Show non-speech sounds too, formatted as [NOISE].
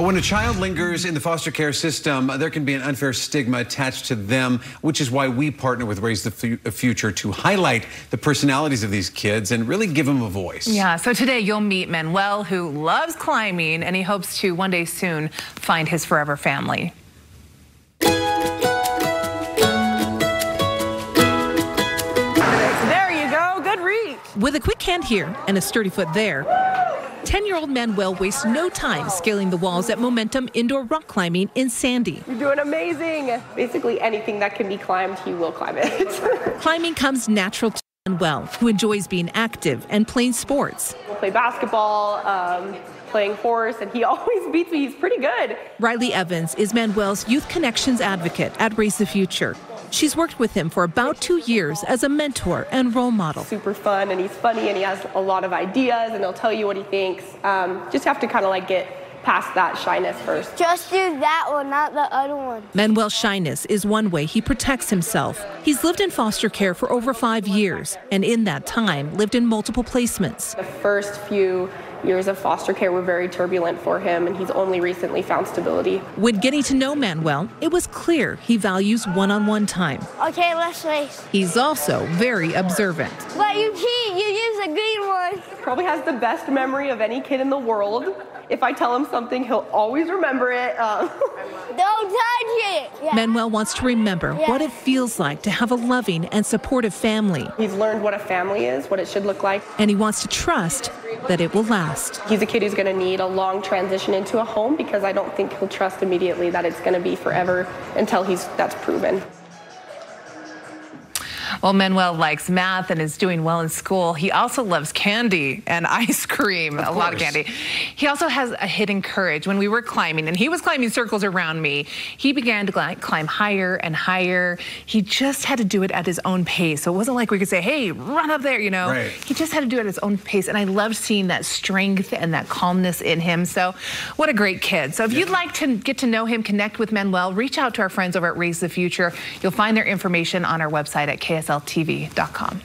When a child lingers in the foster care system, there can be an unfair stigma attached to them, which is why we partner with Raise the uh, Future to highlight the personalities of these kids and really give them a voice. Yeah, so today you'll meet Manuel, who loves climbing, and he hopes to one day soon find his forever family. There you go, good reach. With a quick hand here and a sturdy foot there, 10 year old Manuel wastes no time scaling the walls at Momentum Indoor Rock Climbing in Sandy. You're doing amazing. Basically, anything that can be climbed, he will climb it. [LAUGHS] Climbing comes natural to Manuel, who enjoys being active and playing sports. We'll play basketball. Um, playing horse, and he [LAUGHS] always beats me. He's pretty good. Riley Evans is Manuel's Youth Connections advocate at Raise the Future. She's worked with him for about two years as a mentor and role model. Super fun, and he's funny, and he has a lot of ideas, and he'll tell you what he thinks. Um, just have to kind of like get past that shyness first. Just do that one, not the other one. Manuel's shyness is one way he protects himself. He's lived in foster care for over five years, and in that time, lived in multiple placements. The first few years of foster care were very turbulent for him, and he's only recently found stability. When getting to know Manuel, it was clear he values one on one time. Okay, let's race. He's also very observant. But you cheat, you use a green one. Probably has the best memory of any kid in the world. If I tell him something, he'll always remember it. Uh, [LAUGHS] Don't touch it. Yeah. Manuel wants to remember yeah. what it feels like to have a loving and supportive family. He's learned what a family is, what it should look like. And he wants to trust that it will last. He's a kid who's going to need a long transition into a home because I don't think he'll trust immediately that it's going to be forever until he's that's proven. Well, Manuel likes math and is doing well in school. He also loves candy and [LAUGHS] ice cream, of a course. lot of candy. He also has a hidden courage. When we were climbing, and he was climbing circles around me, he began to climb higher and higher. He just had to do it at his own pace. So it wasn't like we could say, hey, run up there, you know. Right. He just had to do it at his own pace. And I loved seeing that strength and that calmness in him. So what a great kid. So if yeah. you'd like to get to know him, connect with Manuel, reach out to our friends over at Raise the Future. You'll find their information on our website at KS KSLTV.com.